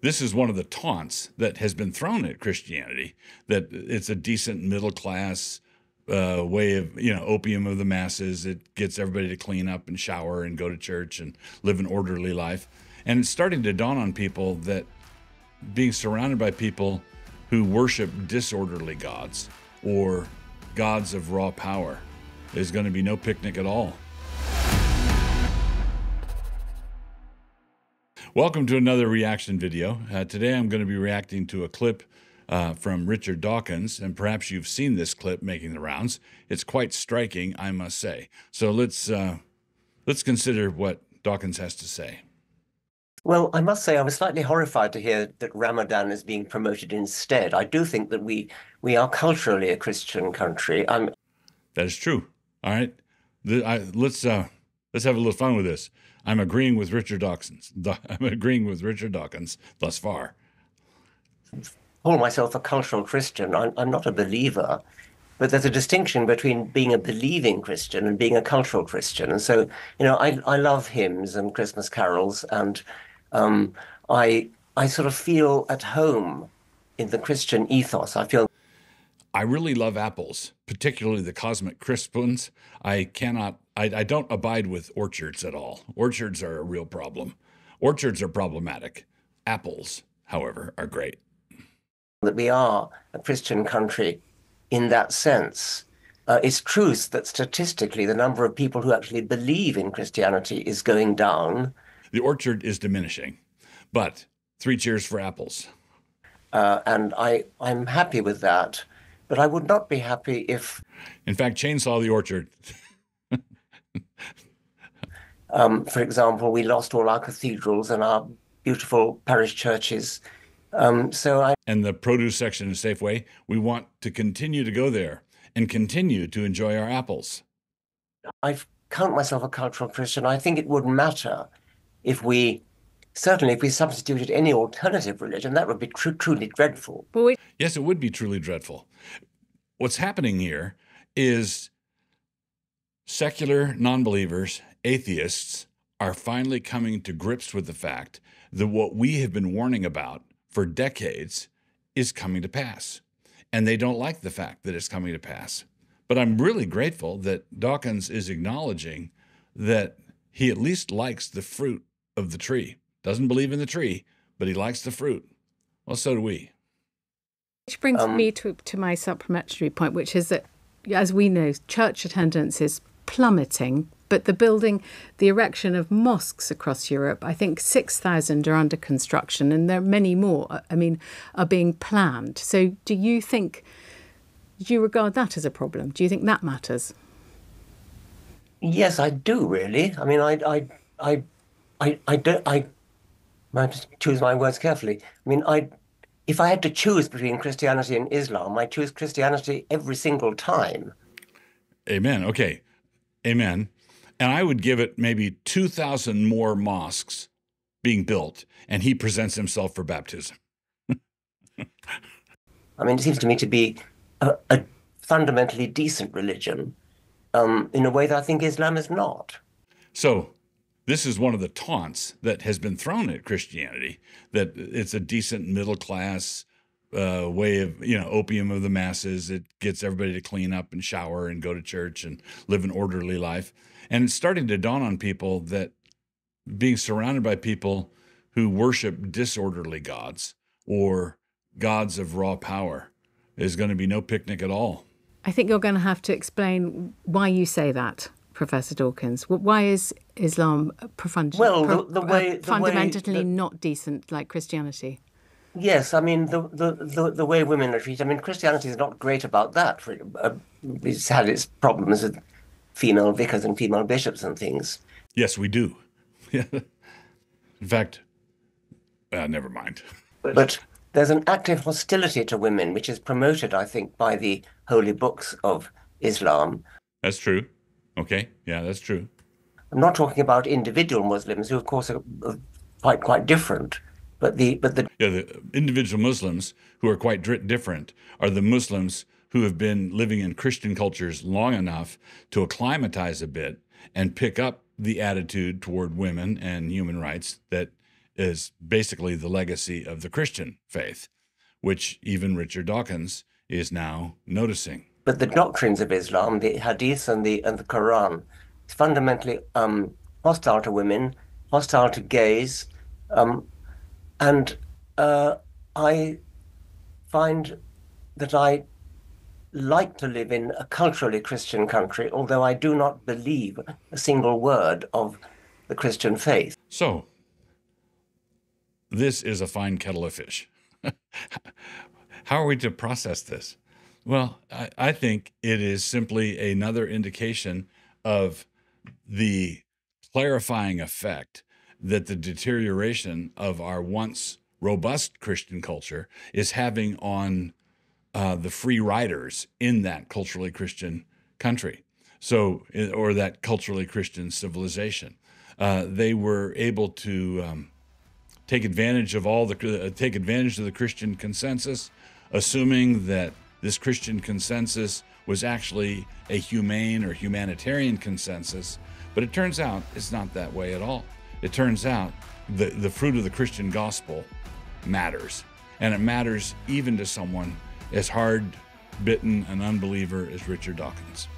this is one of the taunts that has been thrown at Christianity that it's a decent middle class uh, way of, you know, opium of the masses. It gets everybody to clean up and shower and go to church and live an orderly life. And it's starting to dawn on people that being surrounded by people who worship disorderly gods or gods of raw power is going to be no picnic at all. Welcome to another reaction video. Uh, today I'm going to be reacting to a clip uh, from Richard Dawkins, and perhaps you've seen this clip making the rounds. It's quite striking, I must say. So let's uh, let's consider what Dawkins has to say. Well, I must say I was slightly horrified to hear that Ramadan is being promoted instead. I do think that we we are culturally a Christian country. I'm... That is true. All right, the, I, let's uh, let's have a little fun with this. I'm agreeing with Richard Dawkins. I'm agreeing with Richard Dawkins thus far. Call myself a cultural Christian. I'm, I'm not a believer, but there's a distinction between being a believing Christian and being a cultural Christian. And so, you know, I, I love hymns and Christmas carols, and um, I I sort of feel at home in the Christian ethos. I feel I really love apples, particularly the cosmic crisp ones. I cannot, I, I don't abide with orchards at all. Orchards are a real problem. Orchards are problematic. Apples, however, are great. That we are a Christian country in that sense. Uh, it's true that statistically the number of people who actually believe in Christianity is going down. The orchard is diminishing, but three cheers for apples. Uh, and I, I'm happy with that. But I would not be happy if. In fact, chainsaw the orchard. um, for example, we lost all our cathedrals and our beautiful parish churches. Um, so I. And the produce section of Safeway, we want to continue to go there and continue to enjoy our apples. I count myself a cultural Christian. I think it would matter if we certainly if we substituted any alternative religion, that would be tr- truly dreadful. Yes, it would be truly dreadful. What's happening here is secular non believers, atheists, are finally coming to grips with the fact that what we have been warning about for decades is coming to pass. And they don't like the fact that it's coming to pass. But I'm really grateful that Dawkins is acknowledging that he at least likes the fruit of the tree. Doesn't believe in the tree, but he likes the fruit. Well, so do we. Which brings um, me to, to my supplementary point, which is that, as we know, church attendance is plummeting, but the building, the erection of mosques across Europe, I think 6,000 are under construction, and there are many more, uh, I mean, are being planned. So do you think, do you regard that as a problem? Do you think that matters? Yes, I do, really. I mean, I, I, I, I, I don't, I I have to choose my words carefully. I mean, I, if I had to choose between Christianity and Islam, I choose Christianity every single time. Amen. Okay. Amen. And I would give it maybe 2,000 more mosques being built, and he presents himself for baptism. I mean, it seems to me to be a, a fundamentally decent religion um, in a way that I think Islam is not. So, this is one of the taunts that has been thrown at Christianity that it's a decent middle class uh, way of you know opium of the masses. It gets everybody to clean up and shower and go to church and live an orderly life. And it's starting to dawn on people that being surrounded by people who worship disorderly gods or gods of raw power is going to be no picnic at all. I think you're going to have to explain why you say that. Professor Dawkins? Why is Islam profund- well, the, the way, the fundamentally way not decent like Christianity? Yes, I mean the, the, the, the, way women are treated. I mean Christianity is not great about that. Uh, it's had its problems with female vicars and female bishops and things. Yes, we do. In fact, uh, never mind. But, but there's an active hostility to women, which is promoted, I think, by the holy books of Islam. That's true. Okay, yeah, that's true. I'm not talking about individual Muslims, who of course are quite quite different. But the but the yeah, the individual Muslims who are quite different are the Muslims who have been living in Christian cultures long enough to acclimatize a bit and pick up the attitude toward women and human rights that is basically the legacy of the Christian faith, which even Richard Dawkins is now noticing. But the doctrines of Islam, the Hadith and the and the Quran, is fundamentally um, hostile to women, hostile to gays, um, and uh, I find that I like to live in a culturally Christian country, although I do not believe a single word of the Christian faith. So, this is a fine kettle of fish. How are we to process this? Well, I, I, think it is simply another indication of the clarifying effect that the deterioration of our once robust Christian culture is having on uh, the free riders in that culturally Christian country. So, or that culturally Christian civilization. Uh, they were able to um, take advantage of all the uh, take advantage of the Christian consensus, assuming that this Christian consensus was actually a humane or humanitarian consensus. But it turns out it's not that way at all. It turns out the, the fruit of the Christian gospel matters. And it matters even to someone as hard bitten an unbeliever as Richard Dawkins.